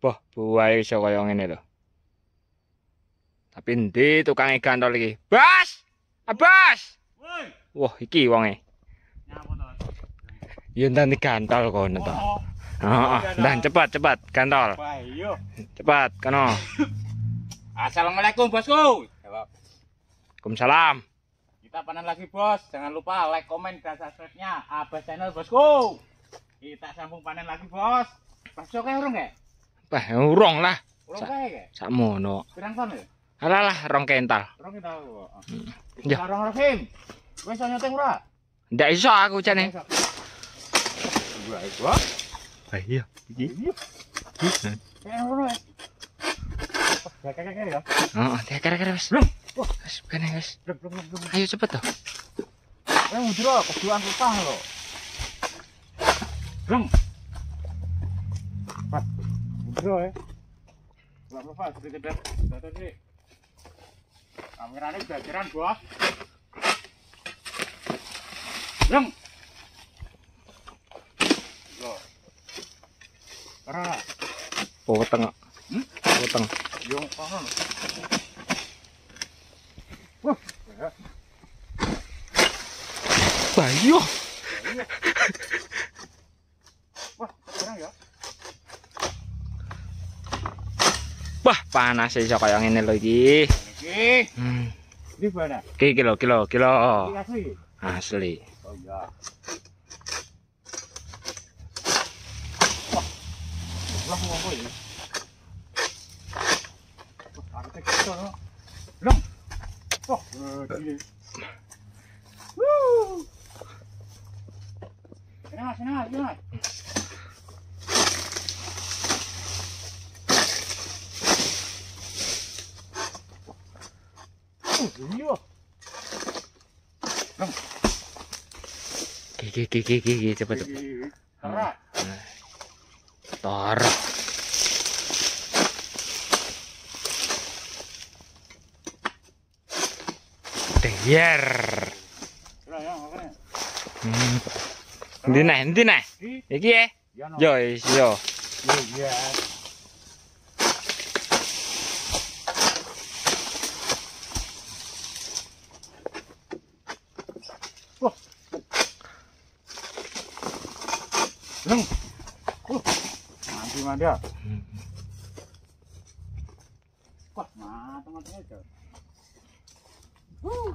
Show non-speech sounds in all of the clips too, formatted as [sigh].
Boh, buai iso kaya ngene lho. Tapi ndi tukang gantol iki? Bas! Abas! Woi, Wah, iki wonge. Ya ndan gantol kono to. Oh, Heeh, ndan cepat cepat gantol. Iya. Cepat kono. [coughs] Assalamualaikum, Bosku. Jawab. Waalaikumsalam. Kita panen lagi, Bos. Jangan lupa like, komen, dan subscribe-nya Abas Channel, Bosku. Kita sambung panen lagi, Bos. Bosku kayak urung ya? Bah, urung lah. Urung ya? Sakmono. Pirang ton ya? Alah lah rong kental. Urung kita tahu. Ya. Orang Rahim. Wes iso nyoteng ora? Ndak iso aku jane. Gua iso. ah. Iya. Iki. Iya. Ngono ya. Ya ya. Oh, wis. Wah, wis kene wis. Ayo cepet. Eh keduan. Mudro ya. Enggak apa-apa. Data sih. Kameranya jajaran, Bos. Blong. Loh. Ora. Kok. Hmm? Yo kono. Wah, ya. Bah, iya. Wah, sekarang ya. Wah, panas iso kaya ngene lho iki. Iki, Hmm. mana? Iki kilo kilo kilo. Asli. Asli. Oh iya. Wah, ya. Kita, no. Gini Mas, sini, Mas. Uh, iya. Iki iki iki iki iki, cepet cepet. Tara. Tor. Deyer. Hmm. Endi neh, endi neh? Di, Iki ya. Yo, yo. Iya. Mandi ya. Wah, matang-matang aja. Uh. Uh.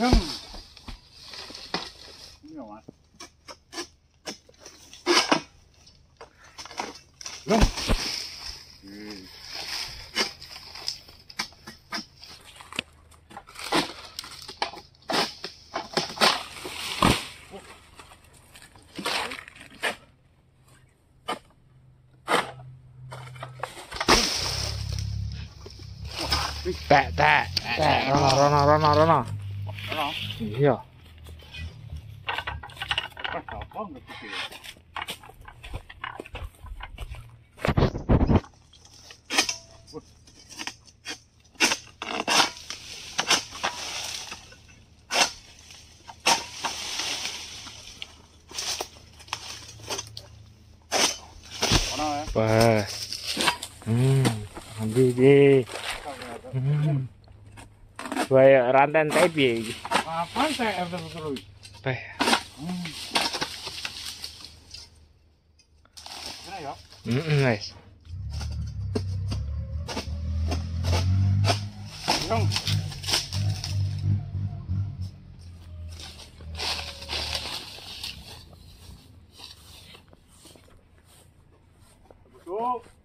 You know what? Bat, bat, bat, bat, run, run, run, run, run. 哎呀！我上放了，不给。我？喂，嗯，弟弟，嗯。Kayak rantai teh piye iki? Apaan saya betul betul? Bah. Hmm. Mana ya? Heeh, wis. Yang. Betul.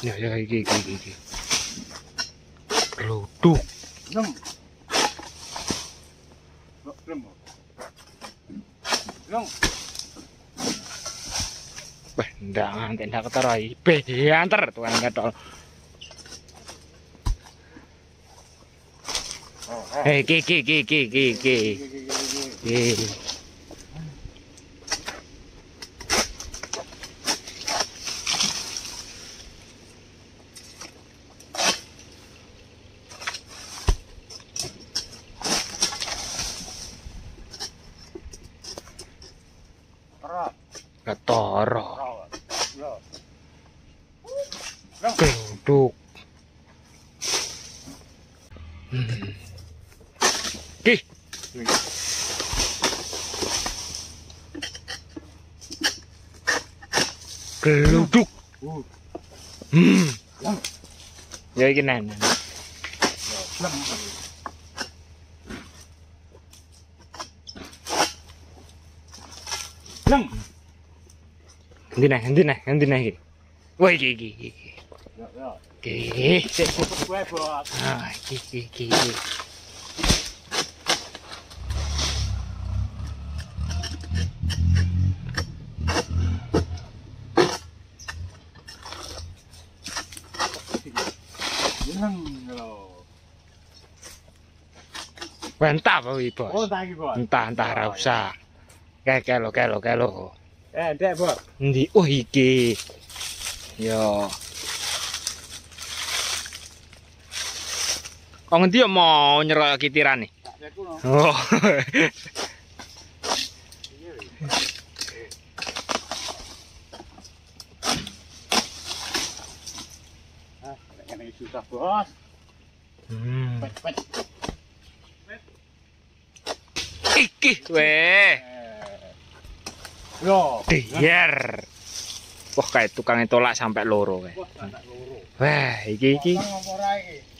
Ya ya iki iki iki. iki. Glutuk. Nem. Wah, ndak nganti ndak ketara ibe dianter tuan ketol. Oh, oh. hey, ki ki ki ki ki ki. Ki. Đi. Lưu trúc. Đây cái này. này. Lăng. Thế này, thế này, thế này kìa. Ôi kìa kìa kìa. Oke. Okay. Ah, iki iki iki. Mantap kok oh, iki, Bos. Oh, Bos. Entah, entah ora oh, usah. Kelo kelo kelo. Eh, Dek, Bos. Endi? Oh, iki. Yo. Wong ndi mau nyerok kitirane? Oh. Iki weh. Yo, diyer. Wah, kayak tukang tolak sampai loro kae. Wah, iki iki.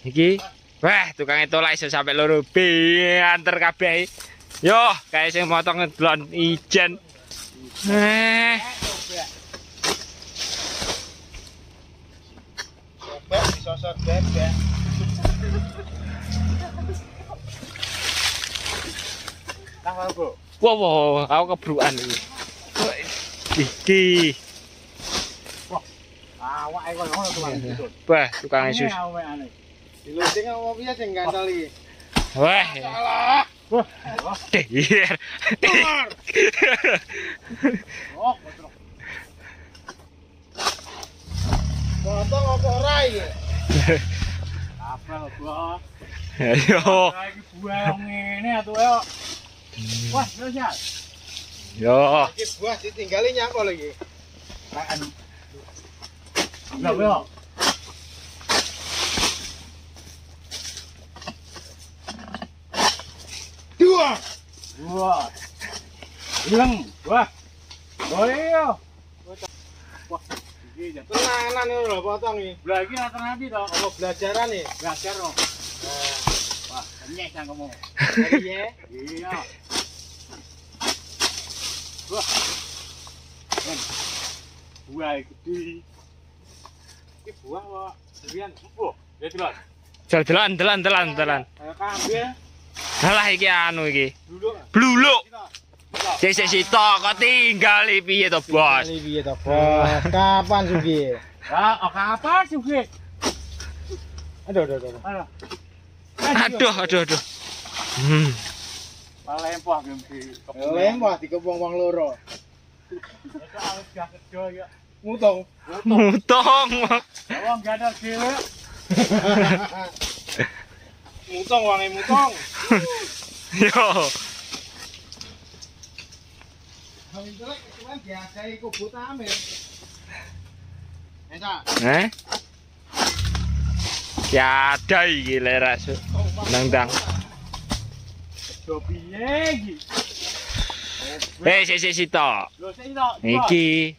Iki. iki. Wah, tukang tolak iso sampai loro. Banter kabeh. Yo, kayak sing motong ngelon ijen. Eh, Bebek disosot bebek. Nah, apa, Bu? wow, wow, aku kebrukan iki. Wah, Iki. Awak e koyo ngono tukang gitu. Wah, tukang Ini sing gantol iki? Wah, Wah, oh. Potong apa ora iki? Ayo. Buah ngene atuh yo. Wah, terus ya. Yo. Iki buah ditinggali nyangkol iki. Lah, yo. Wah. Wah. Ilang. Wah. Toyo. Wah. Gege, tenanane lho potong iki. Lah iki atur nanti to, kalau [laughs] pelajaran iki, belajar. Nah, wah, penyesang kamu. Iya. Iya. Wah. Buah gedhi. Iki buah kok 응. Wah, ya 와. jalan-jalan, jalan-jalan, jalan-jalan. Alah iki anu iki. Bluluk. Bluluk. Sik sik to kok tinggal piye to, Bos? Piye to, Bos? Kapan sugih? Ya, oh, kapan sugih? Aduh, aduh, aduh. Aduh, aduh, aduh. aduh. Hmm. Malempoh ngempi. Malempoh dikepung-pung loro. Mutong. Mutong. Wong gadar cilik. [laughs] Mutung wangi mutung. Yo. Eh? Ya ada iki leras. Nang-nang. Do piye iki? Eh, sik sik sitok. Lho sik to. Iki.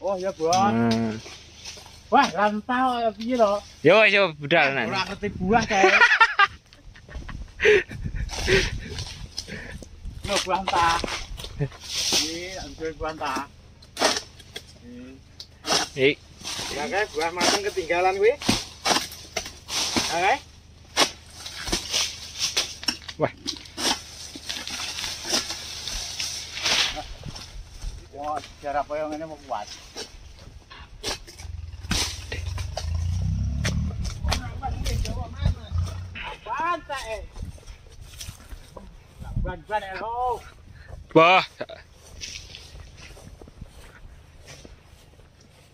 Oh ya. Hmm. Wah, rantau ya piye to? Yo wis yo budal nang. Ora ngerti buah kae. Lho buah entah. Iki ambil. Iki. Ik. Ya kae buah mateng ketinggalan kuwi. Oke. Wah. Wah, cara apa yang ini mau kuat? Pantai. Ba.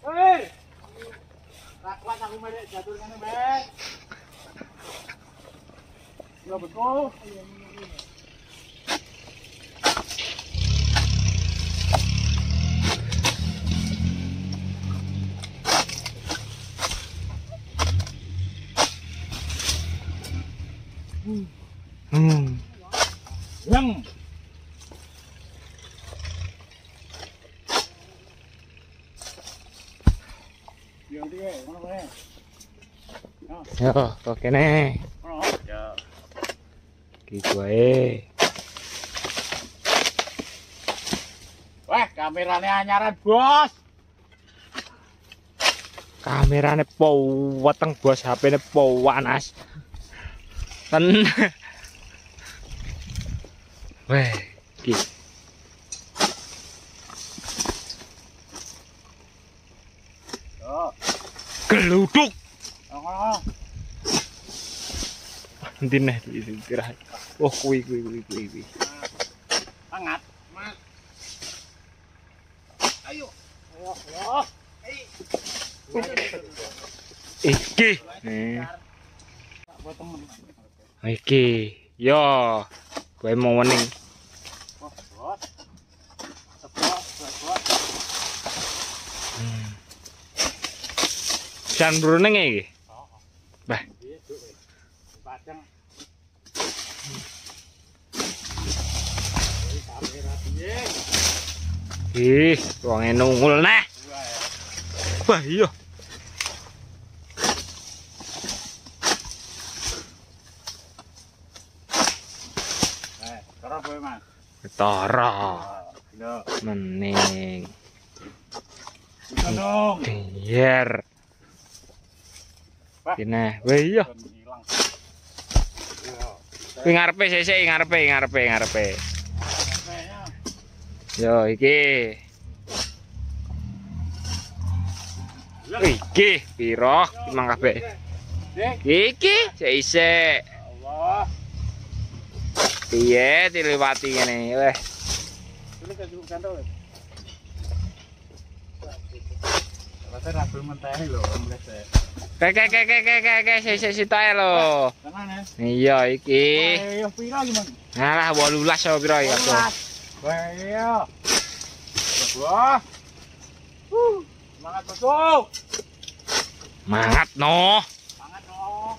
Hei. Lakuan aku mari jatuh ngene, Bang. Ya betul. Yo, kok kene. Ya. Ki wae. Wah, kameranya anyaran, Bos. Kamerane poweteng bos, HP-ne panas. Ten. Weh, geluduk. Ah. Nanti neh di sini oh kui kui kui kui kui. Sangat mas. Ayo. Oh oh. Iki. Iki. Yo. Kue mau nih Dan bruning iki. Heeh. Bah. Ih, wonge nungul neh. Wah, iya. Tara. Mening. Tolong. Yer. Yeah. Dina, weh iya. Kuwi ngarepe sesek ngarepe ngarepe ngarepe. Yo iki. Iki piro mang kabeh? Eh. Iki sesek. Allah. Piye diliwati ngene, weh. Ini kejuk gantol. Mentah lho, lho. Tenang ya. Iya iki. Ayo, pira gimana? Ngalah 18 yo piro iki aku. Wah. Semangat. Mangat no. Semangat dong.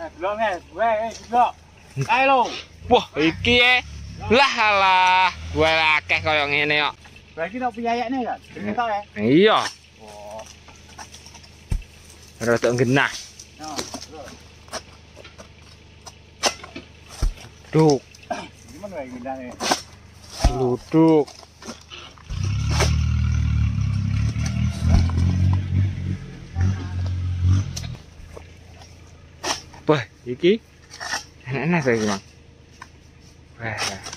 Eh, belum ya. Weh, eh, juga. Ayo lo. Wah, iki e. Lah alah, gue akeh koyo ngene kok. Bagi nak piyayak nih kan? Ini tau ya? Iya, Oh. rada genah. Nah. Duk, Gimana ya luduk. Wah, iki enak-enak saya Mang. Wah.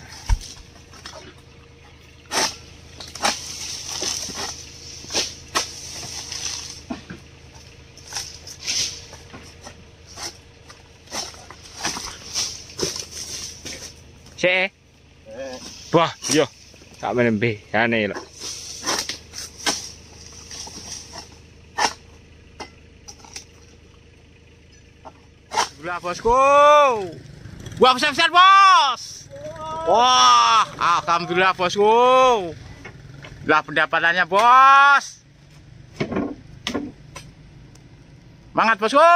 Sik. Eh, Wah, iya. Tak menembe, ane lho. Alhamdulillah bosku. Wah besar besar bos. Wah, alhamdulillah bosku. Lah pendapatannya bos. Semangat bosku.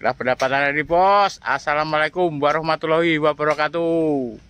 Lah pendapatan ini bos. Assalamualaikum warahmatullahi wabarakatuh.